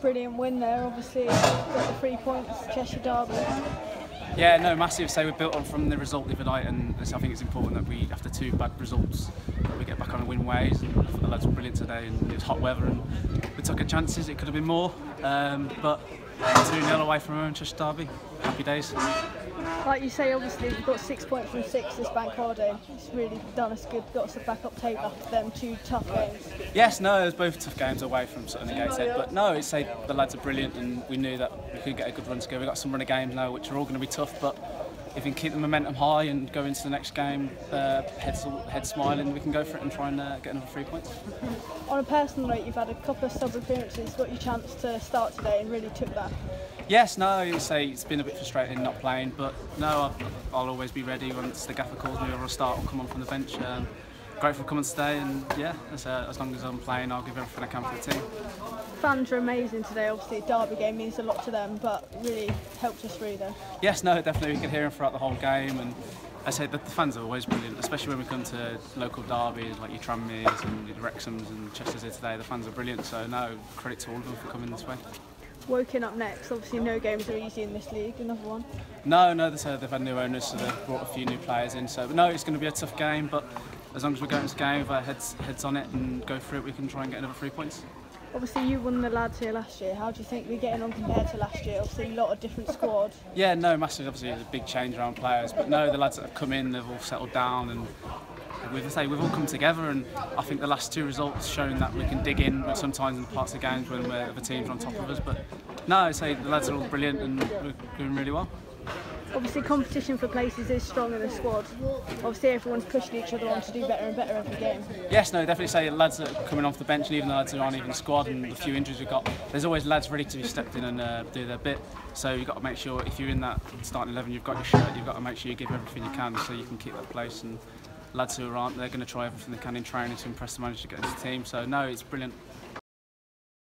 brilliant win there. Obviously, got the three points, Cheshire Derby. Yeah, no, massive. Say we built on from the result the other night, and I think it's important that we, after two bad results, that we get back on the win ways. And the lads were brilliant today, and it was hot weather, and took our chances. It could have been more, um, but 2 0 away from Cheshire Derby. Happy days. Like you say, obviously we've got six points from six this bank holiday. It's really done us good. Got us a back up table after them two tough games. Yes, no, it was both tough games away from Sutton and Gateshead, but no, it's say the lads are brilliant, and we knew that we could get a good run together. We've got some run of games now, which are all going to be tough, but if we can keep the momentum high and go into the next game uh, head, head smiling, we can go for it and try and uh, get another three points. On a personal note, you've had a couple of sub appearances, got your chance to start today and really took that. Yes, no, you say it's been a bit frustrating not playing, but no, I'll, I'll always be ready once the gaffer calls me or I'll start, I'll come on from the bench. Um, grateful for coming today, and yeah, as, uh, as long as I'm playing, I'll give everything I can for the team. Fans are amazing today. Obviously, Derby game means a lot to them, but really helped us through them. Yes, no, definitely. We could hear them throughout the whole game, and I say that the fans are always brilliant, especially when we come to local derbies like your Tranmeres and your Wrexhams and Chester's here today. The fans are brilliant, so no, credit to all of them for coming this way. Woking up next, obviously no games are easy in this league, another one. No, no, they've had new owners, so they've brought a few new players in. So, no, it's going to be a tough game, but as long as we're going the game with our heads, heads on it and go through it, we can try and get another three points. Obviously, you won the lads here last year. How do you think we're getting on compared to last year? Obviously, a lot of different squad. Yeah, no, massive. Obviously, it's a big change around players, but no, the lads that have come in, they've all settled down and we've say we've all come together and I think the last two results shown that we can dig in sometimes in parts of games when we're, the teams are on top of us but no I say the lads are all brilliant and we're doing really well obviously competition for places is strong in the squad. Obviously everyone's pushing each other on to do better and better every game. Yes, no, definitely say lads that are coming off the bench and even the lads that aren't even squad and the few injuries we've got, there's always lads ready to be stepped in and uh, do their bit. So you've got to make sure if you're in that starting 11, you've got your shirt, you've got to make sure you give everything you can so you can keep that place. And lads who aren't, they're going to try everything they can in training to impress the manager to get into the team. So no, it's brilliant.